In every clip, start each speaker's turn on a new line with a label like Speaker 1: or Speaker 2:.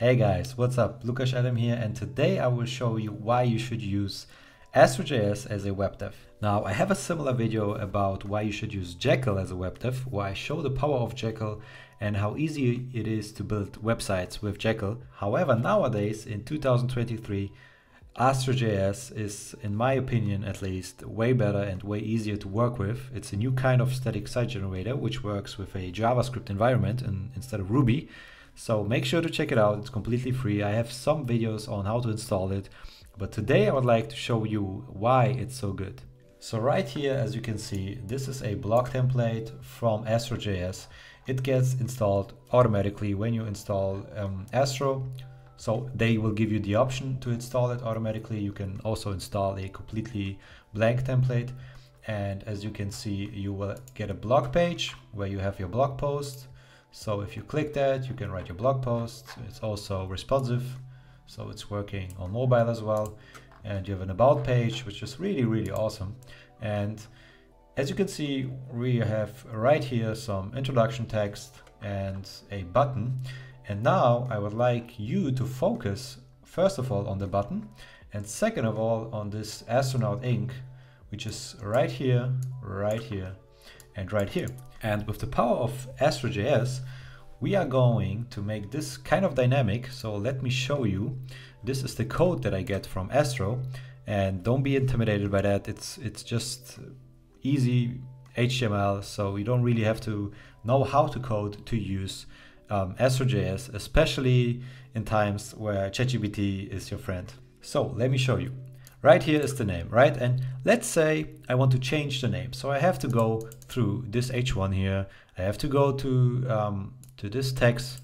Speaker 1: Hey guys, what's up? Lukasz Adam here and today I will show you why you should use Astro.js as a web dev. Now I have a similar video about why you should use Jekyll as a web dev where I show the power of Jekyll and how easy it is to build websites with Jekyll. However, nowadays in 2023 Astro.js is, in my opinion at least, way better and way easier to work with. It's a new kind of static site generator which works with a JavaScript environment in, instead of Ruby. So make sure to check it out, it's completely free. I have some videos on how to install it, but today I would like to show you why it's so good. So right here, as you can see, this is a block template from Astro.js. It gets installed automatically when you install um, Astro. So they will give you the option to install it automatically. You can also install a completely blank template. And as you can see, you will get a blog page where you have your blog post so if you click that, you can write your blog post. It's also responsive, so it's working on mobile as well. And you have an about page, which is really, really awesome. And as you can see, we have right here some introduction text and a button. And now I would like you to focus, first of all, on the button, and second of all, on this Astronaut Inc, which is right here, right here, and right here. And with the power of Astro.js, we are going to make this kind of dynamic. So let me show you. This is the code that I get from Astro. And don't be intimidated by that. It's, it's just easy HTML. So you don't really have to know how to code to use um, Astro.js, especially in times where ChatGPT is your friend. So let me show you. Right here is the name, right? And let's say I want to change the name. So I have to go through this H1 here. I have to go to, um, to this text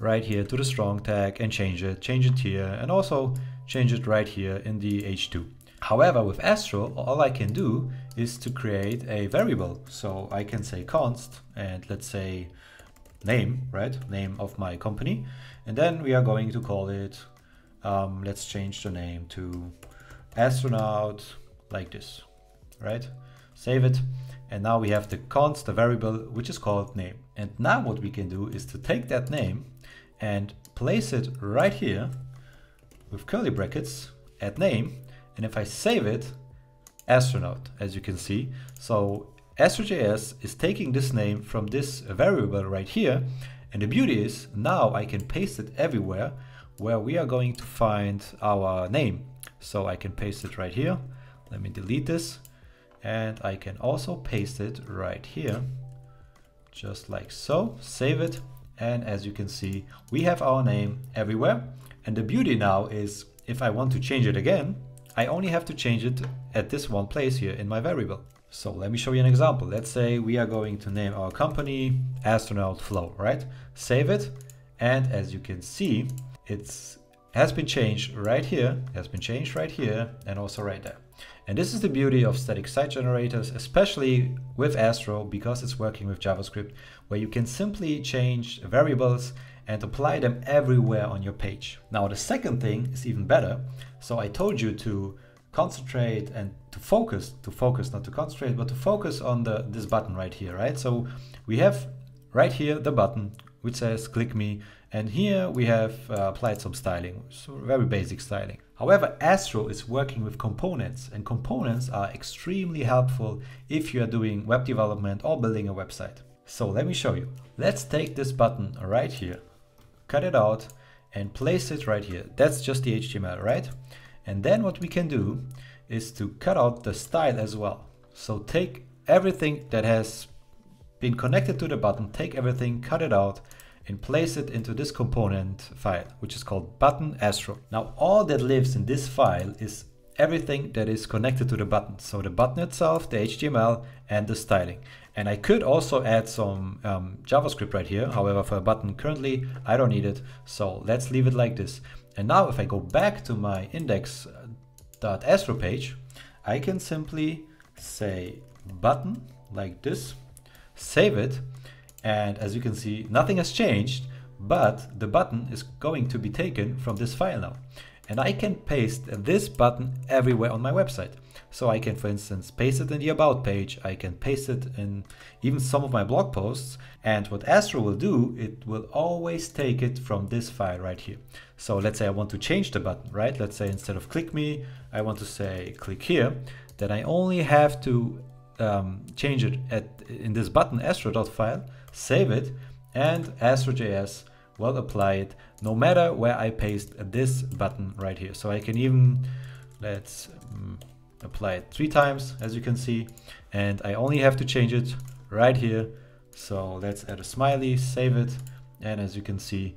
Speaker 1: right here to the strong tag and change it, change it here, and also change it right here in the H2. However, with Astro, all I can do is to create a variable. So I can say const and let's say name, right? Name of my company. And then we are going to call it, um, let's change the name to astronaut like this, right? Save it. And now we have the const, the variable, which is called name. And now what we can do is to take that name and place it right here with curly brackets at name. And if I save it, astronaut, as you can see. So Astro.js is taking this name from this variable right here. And the beauty is now I can paste it everywhere where we are going to find our name. So I can paste it right here. Let me delete this. And I can also paste it right here, just like so. Save it. And as you can see, we have our name everywhere. And the beauty now is if I want to change it again, I only have to change it at this one place here in my variable. So let me show you an example. Let's say we are going to name our company Astronaut Flow, right? Save it. And as you can see, it's has been changed right here, has been changed right here, and also right there. And this is the beauty of static site generators, especially with Astro, because it's working with JavaScript, where you can simply change variables and apply them everywhere on your page. Now, the second thing is even better. So I told you to concentrate and to focus, to focus, not to concentrate, but to focus on the this button right here, right? So we have right here the button which says click me and here we have uh, applied some styling, so very basic styling. However, Astro is working with components and components are extremely helpful if you are doing web development or building a website. So let me show you. Let's take this button right here, cut it out and place it right here. That's just the HTML, right? And then what we can do is to cut out the style as well. So take everything that has been connected to the button, take everything, cut it out, and place it into this component file, which is called button astro. Now all that lives in this file is everything that is connected to the button. So the button itself, the HTML and the styling. And I could also add some um, JavaScript right here. However, for a button currently, I don't need it. So let's leave it like this. And now if I go back to my index.astro page, I can simply say button like this, save it, and as you can see, nothing has changed, but the button is going to be taken from this file now. and I can paste this button everywhere on my website. So I can, for instance, paste it in the About page, I can paste it in even some of my blog posts, and what Astro will do, it will always take it from this file right here. So let's say I want to change the button, right? Let's say instead of click me, I want to say click here, then I only have to um, change it at in this button astro.file, save it, and Astro.js will apply it no matter where I paste this button right here. So I can even, let's um, apply it three times, as you can see, and I only have to change it right here. So let's add a smiley, save it, and as you can see,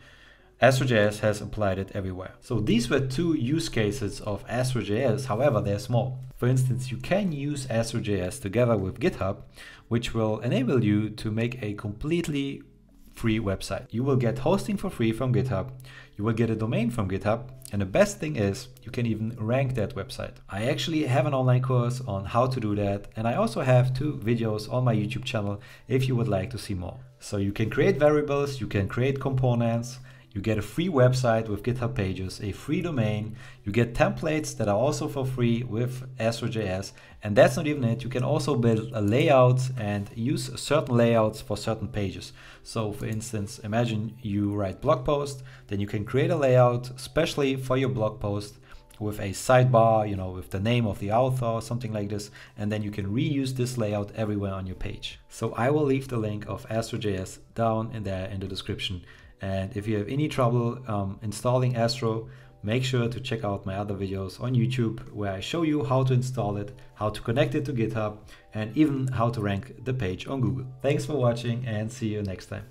Speaker 1: Astro.js has applied it everywhere. So these were two use cases of Astro.js, however, they're small. For instance, you can use Astro.js together with GitHub, which will enable you to make a completely free website. You will get hosting for free from GitHub, you will get a domain from GitHub, and the best thing is you can even rank that website. I actually have an online course on how to do that, and I also have two videos on my YouTube channel if you would like to see more. So you can create variables, you can create components, you get a free website with GitHub Pages, a free domain, you get templates that are also for free with Astro.js, and that's not even it. You can also build a layout and use certain layouts for certain pages. So for instance, imagine you write blog post, then you can create a layout especially for your blog post with a sidebar, you know, with the name of the author or something like this, and then you can reuse this layout everywhere on your page. So I will leave the link of Astro.js down in there in the description and if you have any trouble um, installing Astro, make sure to check out my other videos on YouTube where I show you how to install it, how to connect it to GitHub, and even how to rank the page on Google. Thanks for watching and see you next time.